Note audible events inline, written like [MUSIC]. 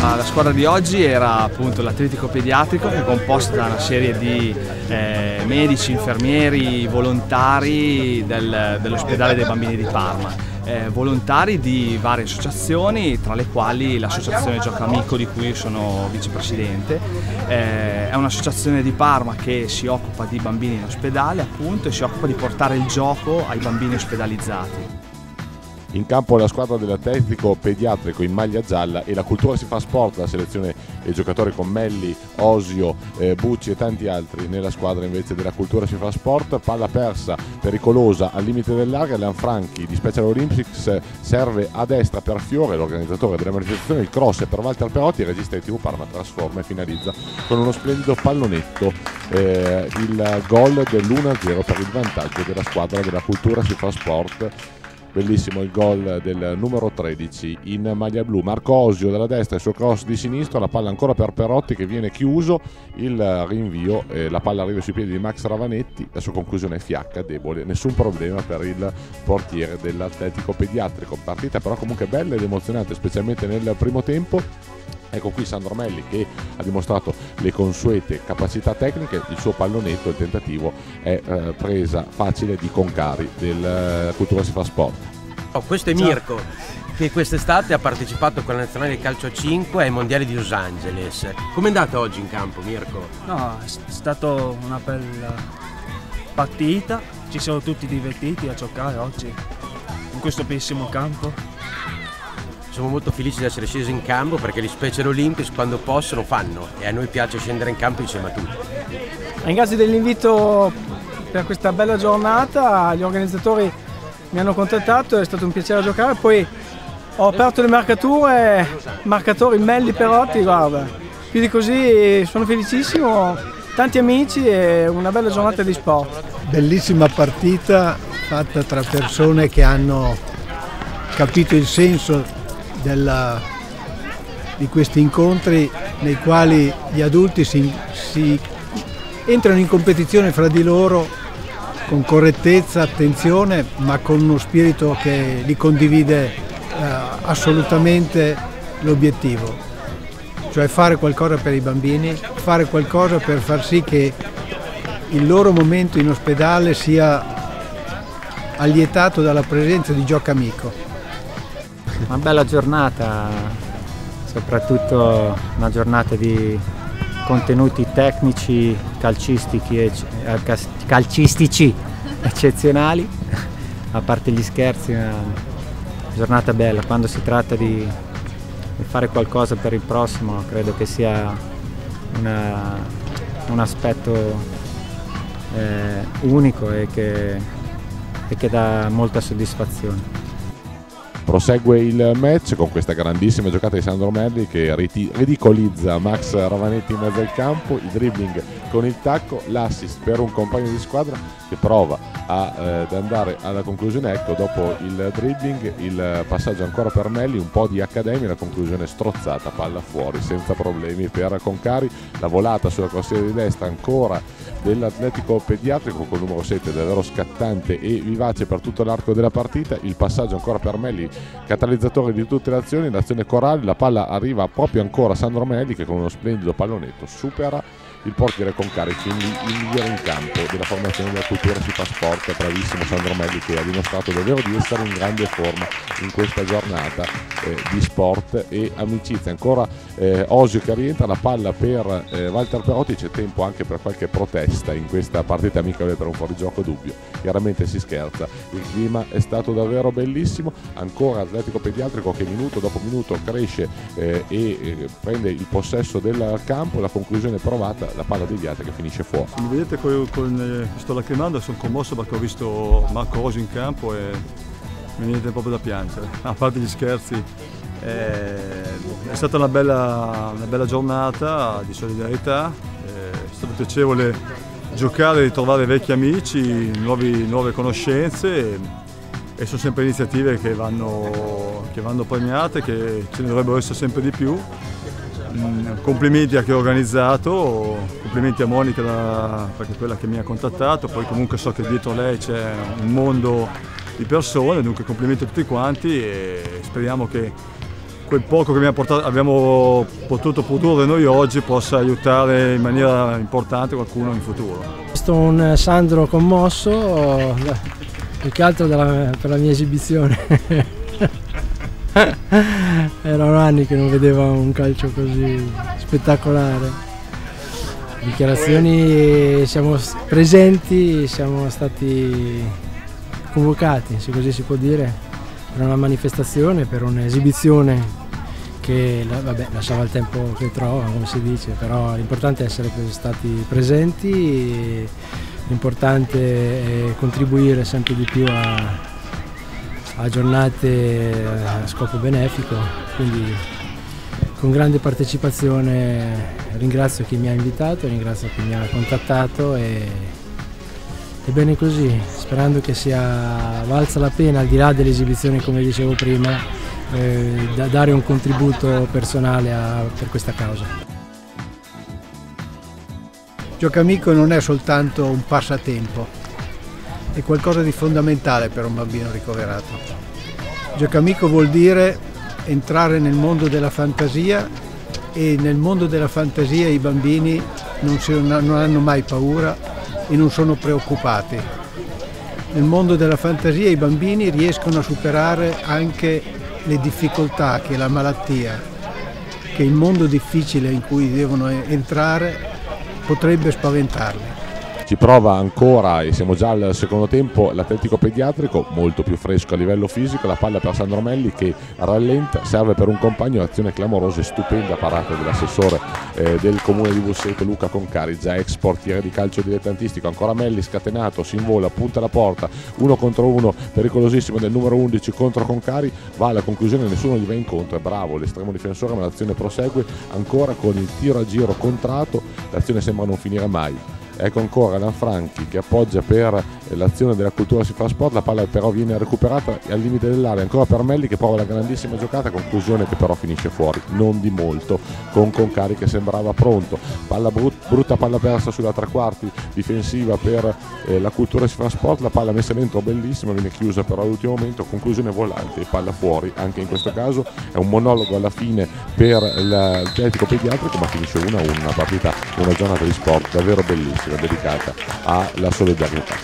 La squadra di oggi era appunto l'Atletico Pediatrico che è composta da una serie di eh, medici, infermieri, volontari del, dell'ospedale dei bambini di Parma. Eh, volontari di varie associazioni, tra le quali l'associazione Gioca Amico di cui sono vicepresidente. Eh, è un'associazione di Parma che si occupa di bambini in ospedale appunto e si occupa di portare il gioco ai bambini ospedalizzati. In campo la squadra dell'Atletico Pediatrico in maglia gialla e la cultura si fa sport, la selezione dei giocatori con Melli, Osio, eh, Bucci e tanti altri. Nella squadra invece della cultura si fa sport, palla persa, pericolosa al limite dell'area, Lanfranchi di Special Olympics serve a destra per Fiore, l'organizzatore della manifestazione, il cross è per Walter Perotti, il regista di TV Parma trasforma e finalizza con uno splendido pallonetto eh, il gol dell'1-0 per il vantaggio della squadra della cultura si fa sport bellissimo il gol del numero 13 in maglia blu. Marco Osio dalla destra il suo cross di sinistra la palla ancora per Perotti che viene chiuso il rinvio eh, la palla arriva sui piedi di Max Ravanetti la sua conclusione è fiacca, debole nessun problema per il portiere dell'Atletico Pediatrico. Partita però comunque bella ed emozionante specialmente nel primo tempo Ecco qui Sandro Melli che ha dimostrato le consuete capacità tecniche, il suo pallonetto, il tentativo è eh, presa facile di Concari del eh, Cultura si fa sport. Oh, questo è Mirko che quest'estate ha partecipato con la nazionale di calcio 5 ai mondiali di Los Angeles. Com'è andato oggi in campo Mirko? No, è stata una bella partita, ci siamo tutti divertiti a giocare oggi in questo bellissimo campo siamo molto felici di essere scesi in campo perché gli Special Olympics quando possono fanno. E a noi piace scendere in campo insieme a tutti. Ringrazio dell'invito per questa bella giornata, gli organizzatori mi hanno contattato, è stato un piacere giocare, poi ho aperto le marcature, marcatori Melli Perotti, guarda, più di così sono felicissimo, tanti amici e una bella giornata di sport. Bellissima partita fatta tra persone che hanno capito il senso della, di questi incontri nei quali gli adulti si, si entrano in competizione fra di loro con correttezza, attenzione, ma con uno spirito che li condivide eh, assolutamente l'obiettivo, cioè fare qualcosa per i bambini, fare qualcosa per far sì che il loro momento in ospedale sia allietato dalla presenza di Gioca Amico. Una bella giornata, soprattutto una giornata di contenuti tecnici calcistici, eh, calcistici [LAUGHS] eccezionali, a parte gli scherzi, una giornata bella. Quando si tratta di, di fare qualcosa per il prossimo credo che sia una, un aspetto eh, unico e che, e che dà molta soddisfazione. Prosegue il match con questa grandissima giocata di Sandro Merli che ridicolizza Max Ravanetti in mezzo al campo, il dribbling con il tacco, l'assist per un compagno di squadra che prova a, eh, ad andare alla conclusione. Ecco, dopo il dribbling, il passaggio ancora per Melli, un po' di accademia, la conclusione strozzata, palla fuori senza problemi per Concari, la volata sulla corsia di destra ancora dell'Atletico Pediatrico con il numero 7 davvero scattante e vivace per tutto l'arco della partita, il passaggio ancora per Melli catalizzatore di tutte le azioni, l'azione corale, la palla arriva proprio ancora a Sandro Melli che con uno splendido pallonetto supera il portiere con carichi, il migliore in campo della formazione della cultura. Si fa sport, bravissimo Sandro Melli che ha dimostrato davvero di essere in grande forma in questa giornata eh, di sport e amicizia. Ancora eh, Osio che rientra, la palla per eh, Walter Perotti, c'è tempo anche per qualche protesta in questa partita amicale per un fuorigioco dubbio, chiaramente si scherza, il clima è stato davvero bellissimo, ancora Atletico Pediatrico che minuto dopo minuto cresce eh, e eh, prende il possesso del campo, la conclusione provata la palla deviata che finisce fuori. Mi vedete con, con, eh, sto lacrimando, sono commosso perché ho visto Marco Rosi in campo e mi viene proprio da piangere, a parte gli scherzi. Eh, è stata una bella, una bella giornata di solidarietà, stato piacevole giocare, ritrovare vecchi amici, nuovi, nuove conoscenze e, e, sono sempre iniziative che vanno, che vanno premiate, che ce ne dovrebbero essere sempre di più. Mm, complimenti a chi ha organizzato, complimenti a Monica da, perché è quella che mi ha contattato, poi comunque so che dietro lei c'è un mondo di persone, dunque complimenti a tutti quanti e speriamo che quel poco che abbiamo, portato, abbiamo potuto produrre noi oggi possa aiutare in maniera importante qualcuno in futuro. Sono un Sandro commosso, più che altro della, per la mia esibizione. [LAUGHS] Erano anni che non vedevo un calcio così spettacolare. Dichiarazioni, siamo presenti, siamo stati convocati, se così si può dire, per una manifestazione, per un'esibizione che vabbè, lasciava il tempo che trova, come si dice, però l'importante è essere stati presenti, l'importante è contribuire sempre di più a, a giornate a scopo benefico, quindi con grande partecipazione ringrazio chi mi ha invitato, ringrazio chi mi ha contattato e, e bene così, sperando che sia valsa la pena al di là dell'esibizione come dicevo prima eh, da dare un contributo personale a, per questa causa. Giocamico non è soltanto un passatempo, è qualcosa di fondamentale per un bambino ricoverato. Giocamico vuol dire entrare nel mondo della fantasia e nel mondo della fantasia i bambini non, si, non hanno mai paura e non sono preoccupati. Nel mondo della fantasia i bambini riescono a superare anche le difficoltà che la malattia, che il mondo difficile in cui devono entrare potrebbe spaventarli ci prova ancora e siamo già al secondo tempo l'atletico pediatrico molto più fresco a livello fisico la palla per Sandro Melli che rallenta serve per un compagno azione clamorosa e stupenda parata dell'assessore eh, del comune di Busseto Luca Concari già ex portiere di calcio dilettantistico ancora Melli scatenato si invola punta la porta uno contro uno pericolosissimo del numero 11 contro Concari va alla conclusione nessuno gli va incontro è bravo l'estremo difensore ma l'azione prosegue ancora con il tiro a giro contratto l'azione sembra non finire mai ecco ancora Lanfranchi che appoggia per l'azione della cultura si fa sport la palla però viene recuperata al limite dell'area. Ancora per Melli che prova la grandissima giocata. Conclusione che però finisce fuori. Non di molto. Con Concari che sembrava pronto. Palla brut, brutta palla persa sulla tre quarti difensiva per eh, la cultura si fa sport la palla messa dentro bellissima viene chiusa però all'ultimo momento. Conclusione volante palla fuori. Anche in questo caso è un monologo alla fine per l'atletico pediatrico ma finisce 1-1 una partita. Una giornata di sport davvero bellissima dedicata alla solidarietà.